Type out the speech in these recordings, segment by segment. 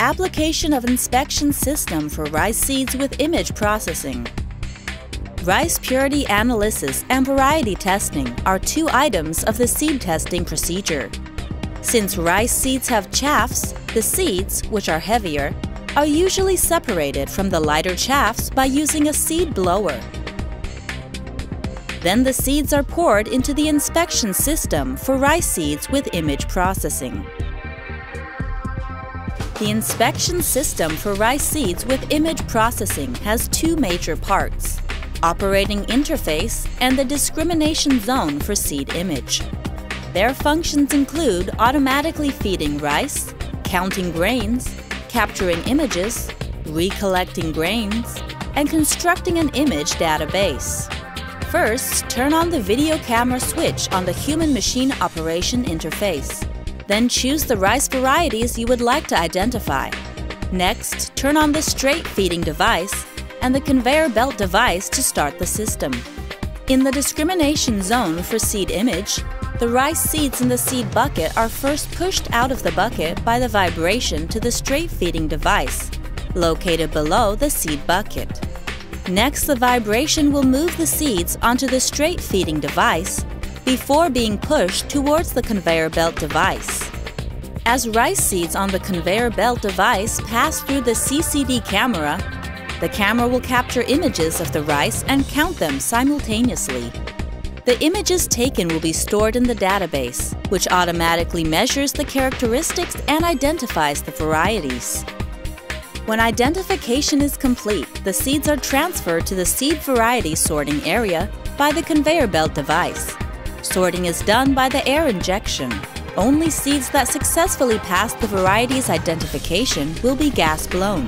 Application of inspection system for rice seeds with image processing. Rice purity analysis and variety testing are two items of the seed testing procedure. Since rice seeds have chaffs, the seeds, which are heavier, are usually separated from the lighter chaffs by using a seed blower. Then the seeds are poured into the inspection system for rice seeds with image processing. The inspection system for rice seeds with image processing has two major parts, operating interface and the discrimination zone for seed image. Their functions include automatically feeding rice, counting grains, capturing images, recollecting grains, and constructing an image database. First, turn on the video camera switch on the human-machine operation interface. Then choose the rice varieties you would like to identify. Next, turn on the straight feeding device and the conveyor belt device to start the system. In the discrimination zone for seed image, the rice seeds in the seed bucket are first pushed out of the bucket by the vibration to the straight feeding device, located below the seed bucket. Next, the vibration will move the seeds onto the straight feeding device before being pushed towards the conveyor belt device. As rice seeds on the conveyor belt device pass through the CCD camera, the camera will capture images of the rice and count them simultaneously. The images taken will be stored in the database, which automatically measures the characteristics and identifies the varieties. When identification is complete, the seeds are transferred to the seed variety sorting area by the conveyor belt device. Sorting is done by the air injection. Only seeds that successfully pass the variety's identification will be gas blown.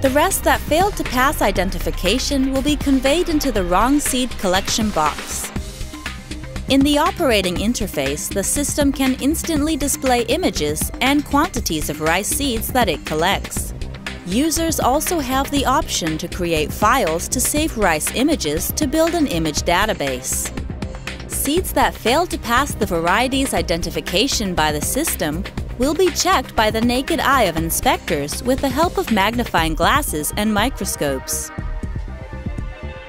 The rest that failed to pass identification will be conveyed into the wrong seed collection box. In the operating interface, the system can instantly display images and quantities of rice seeds that it collects. Users also have the option to create files to save rice images to build an image database. Seeds that fail to pass the variety's identification by the system will be checked by the naked eye of inspectors with the help of magnifying glasses and microscopes.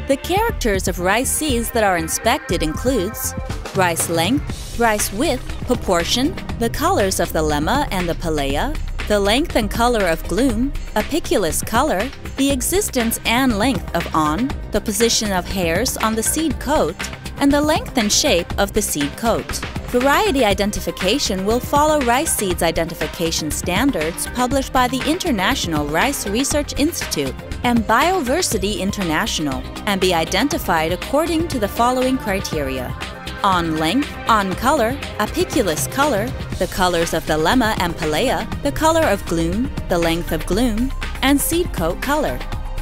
The characters of rice seeds that are inspected includes rice length, rice width, proportion, the colors of the lemma and the palea, the length and color of glume, apiculus color, the existence and length of awn, the position of hairs on the seed coat, and the length and shape of the seed coat. Variety identification will follow rice seeds identification standards published by the International Rice Research Institute and Bioversity International and be identified according to the following criteria Awn length, awn color, apiculus color, the colors of the lemma and palea, the color of glume, the length of glume, and seed coat color.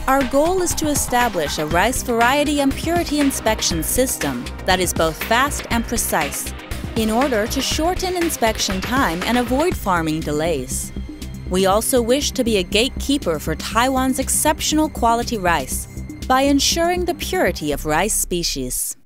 Our goal is to establish a rice variety and purity inspection system that is both fast and precise in order to shorten inspection time and avoid farming delays. We also wish to be a gatekeeper for Taiwan's exceptional quality rice by ensuring the purity of rice species.